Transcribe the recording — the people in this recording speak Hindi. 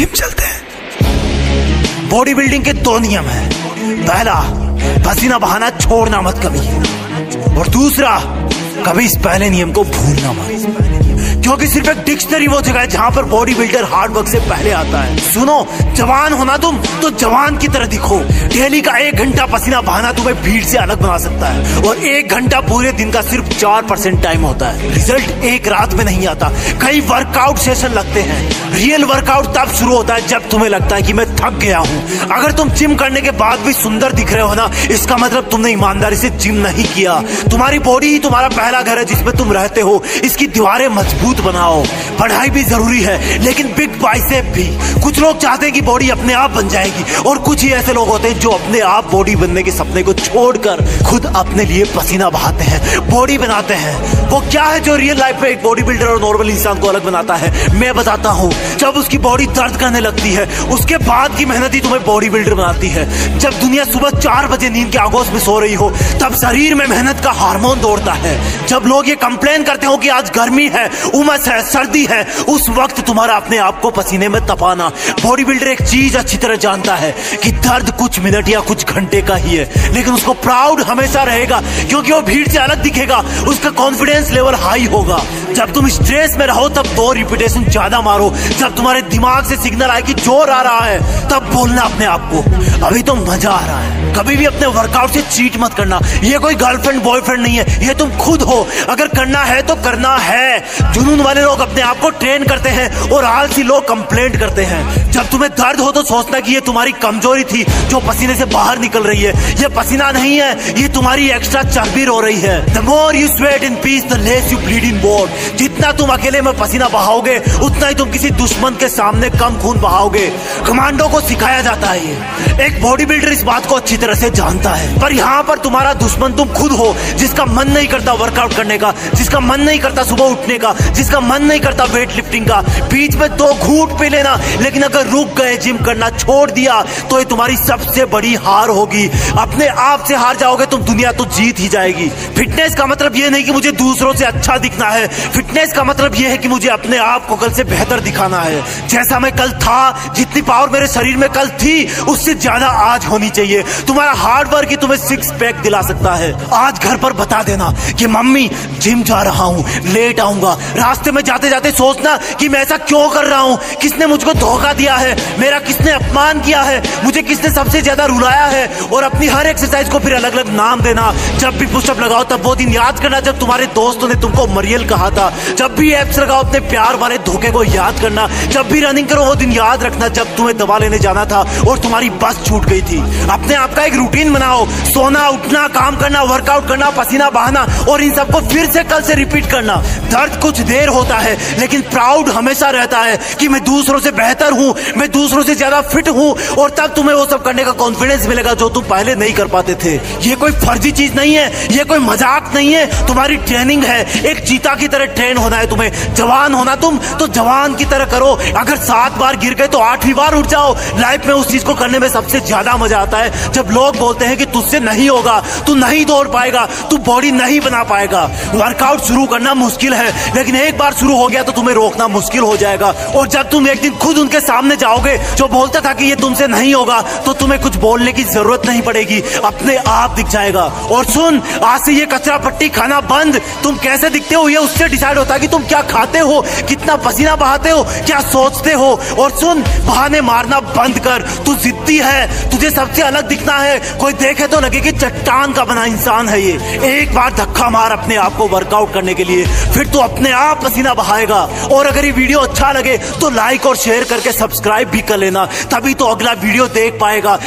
जिम चलते हैं। बॉडी बिल्डिंग के दो नियम है। पहला, पसीना बहाना छोड़ना मत कभी। और दूसरा, कभी इस पहले नियम को भूलना मत। क्योंकि सिर्फ़ एक डिक्शनरी वो जगह है जहाँ पर बॉडी बिल्डर हार्ड वर्क से पहले आता है। सुनो, जवान होना तुम तो जवान की तरह दिखो। डेली का एक घंटा पसीना बहाना तुम्हें भीड़ से अलग बना सकता है और एक घंटा पूरे दिन का सिर्फ़ चार परसेंट टाइम होता है। रिज़ल्ट एक रात में नहीं आता। कई वर्कआउट सेशन लगते हैं। रियल वर्कआउट तब शुरू होता है जब तुम्हें लगता है कि मैं थक गया हूँ। अगर तुम जिम करने के बाद भी सुंदर दिख रहे हो ना, इसका मतलब तुमने ईमानदारी से जिम नहीं किया। तुम्हारी बॉडी ही तुम्हारा पहला घर है जिसमें तुम रहते हो। इसकी दीवारें मज़बूत मज़बूत बनाओ। पढ़ाई भी ज़रूरी है, लेकिन बिग बाइसेप भी। कुछ लोग चाहते हैं कि बॉडी अपने आप बन जाएगी, और कुछ ही ऐसे लोग होते हैं जो अपने आप बॉडी बनने के सपने को छोड़कर खुद अपने लिए पसीना बहाते हैं बॉडी बनाते हैं। वो क्या है जो रियल लाइफ में एक बॉडी बिल्डर और नॉर्मल इंसान को अलग बनाता है? मैं बताता हूँ, जब उसकी बॉडी दर्द करने लगती है, उसके बाद की मेहनत ही तुम्हें बॉडी बिल्डर बनाती है। जब दुनिया सुबह चार बजे नींद के आगोश में सो रही हो, तब शरीर में मेहनत का हार्मोन दौड़ता है। जब लोग ये कंप्लेन करते हो कि आज गर्मी है, उमस है, सर्दी उस वक्त तुम्हारा अपने आप को पसीने में तपाना। बॉडी बिल्डर एक चीज़ अच्छी तरह जानता है कि दर्द कुछ मिनट या कुछ घंटे का ही है, लेकिन उसको प्राउड हमेशा रहेगा, क्योंकि वो भीड़ से अलग दिखेगा, उसका कॉन्फिडेंस लेवल हाई होगा। जब तुम स्ट्रेस में रहो, तब दो रिपीटेशन ज़्यादा मारो। जब तुम्हारे दिमाग से सिग्नल आए कि ज़ोर आ रहा है, तब बोलना अपने आप को, अभी तो मज़ा आ रहा है। कभी भी अपने वर्कआउट से चीट मत करना। ये कोई गर्लफ्रेंड बॉयफ्रेंड नहीं है। ये तुम खुद हो। अगर करना है तो करना है। जुनून वाले लोग अपने आप को ट्रेन करते हैं और आलसी लोग कंप्लेंट करते हैं। जब तुम्हें दर्द हो तो सोचना कि ये तुम्हारी कमज़ोरी थी जो पसीने से बाहर निकल रही है। ये पसीना नहीं है, ये तुम्हारी एक्स्ट्रा चर्बी रो रही है। The more you sweat in peace the less you bleed in board जितना तुम अकेले में पसीना बहाओगे, उतना ही तुम किसी दुश्मन के सामने कम खून बहाओगे। कमांडो को सिखाया जाता है ये। एक बॉडी बिल्डर इस बात को अच्छी तरह से जानता है। पर यहाँ पर तुम्हारा दुश्मन तुम खुद हो, जिसका मन नहीं करता वर्कआउट करने का, जिसका मन नहीं करता सुबह उठने का, जिसका मन नहीं करता वेट लिफ्टिंग का। बीच में दो घूट पी लेना, लेकिन अगर रुक गए जिम करना छोड़ दिया तो ये तुम्हारी सबसे बड़ी हार होगी। अपने आप से हार जाओगे, तुम दुनिया तो जीत ही जाएगी। फिटनेस का मतलब ये नहीं कि मुझे दूसरों से अच्छा दिखना है। फिटनेस का मतलब ये है कि मुझे अपने आप को कल से बेहतर दिखाना है। जैसा मैं कल था, जितनी पावर मेरे शरीर में कल थी, उससे ज़्यादा आज होनी चाहिए। तुम्हारा हार्ड वर्क ही तुम्हें सिक्स पैक दिला सकता है। आज घर पर बता देना कि मम्मी जिम जा रहा हूँ लेट आऊँगा। रास्ते में जाते जाते सोचना कि मैं ऐसा क्यों कर रहा हूँ? किसने मुझको धोखा दिया है? मेरा किसने अपमान किया है? मुझे किसने सबसे ज़्यादा रुलाया है? और अपनी हर एक्सरसाइज को फिर अलग अलग नाम देना। जब भी पुशअप लगाओ, तब वो दिन याद करना जब तुम्हारे दोस्तों ने तुमको मरियल कहा था। जब भी एप्स लगाओ, अपने प्यार वाले धोखे को याद करना। जब भी रनिंग करो, वो दिन याद रखना जब तुम्हें दवा लेने जाना था और तुम्हारी बस छूट गई थी। अपने आप का एक रूटीन बनाओ। सोना, उठना, काम करना वर्कआउट करना, पसीना बहाना और इन सबको फिर से कल से रिपीट करना। दर्द कुछ देर होता है, लेकिन प्राउड हमेशा रहता है कि मैं दूसरों से बेहतर हूँ, मैं दूसरों से ज़्यादा फिट हूँ और तब तुम्हें वो सब करने का कॉन्फिडेंस मिलेगा जो तुम पहले नहीं कर पाते थे। ये कोई फर्जी चीज़ नहीं है, ये कोई मज़ाक नहीं है, तुम्हारी ट्रेनिंग है। एक चीता की तरह ट्रेन होना है तुम्हें, जवान होना तुम तो जवान की तरह करो। अगर सात बार गिर गए तो आठवीं बार उठ जाओ। लाइफ में उस चीज़ को करने में सबसे ज़्यादा मज़ा आता है। जब लोग बोलते हैं कि तुझसे नहीं होगा, तू नहीं दौड़ पाएगा, तू बॉडी नहीं बना पाएगा। वर्कआउट शुरू करना मुश्किल है, लेकिन एक बार शुरू हो गया तो तुम्हें रोकना मुश्किल हो जाएगा। और जब तुम एक दिन खुद उनके सामने जाओगे, जो बोलता था कि ये तुमसे नहीं होगा तो तुम्हें कुछ बोलने की ज़रूरत नहीं पड़ेगी, अपने आप दिख जाएगा। और सुन, आज से ये कचरा पट्टी खाना बंद, तुम कैसे दिखते हो? ये उससे डिसाइड होता है कि तुम क्या खाते हो, कितना पसीना बहाते हो, क्या सोचते हो। और सुन, बहाने मारना बंद कर, तू जिद्दी है, तुझे सबसे अलग दिखना है। कोई देखे तो लगे कि चट्टान का बना इंसान है ये। एक बार धक्का मार अपने आप को वर्कआउट करने के लिए, फिर तो अपने आप पसीना बहाएगा। और अगर ये वीडियो अच्छा लगे तो लाइक और शेयर करके सब्सक्राइब भी कर लेना, तभी तो अगला वीडियो देख पाएगा।